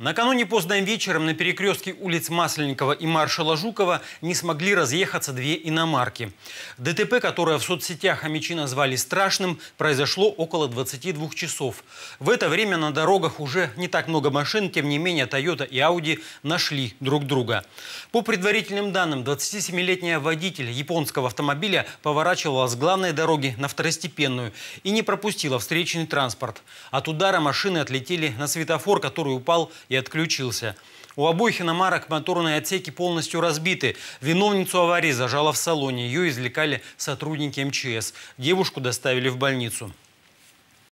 Накануне поздним вечером на перекрестке улиц Масленникова и маршала Жукова не смогли разъехаться две иномарки. ДТП, которое в соцсетях хомячи назвали страшным, произошло около 22 часов. В это время на дорогах уже не так много машин, тем не менее Toyota и Audi нашли друг друга. По предварительным данным, 27-летняя водитель японского автомобиля поворачивала с главной дороги на второстепенную и не пропустила встречный транспорт. От удара машины отлетели на светофор, который упал и отключился. У обоих иномарок моторные отсеки полностью разбиты. Виновницу аварии зажало в салоне. Ее извлекали сотрудники МЧС. Девушку доставили в больницу.